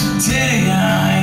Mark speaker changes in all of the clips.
Speaker 1: today. I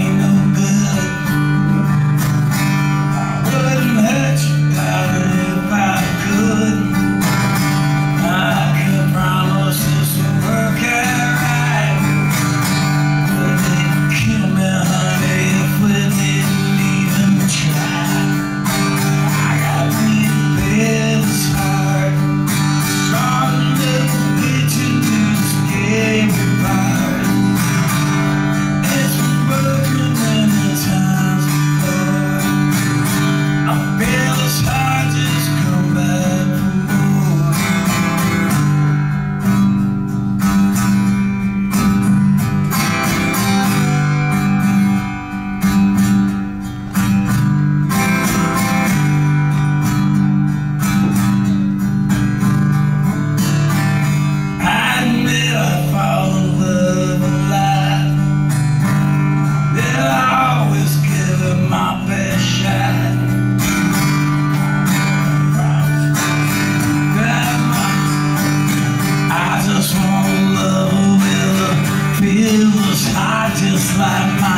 Speaker 1: just like mine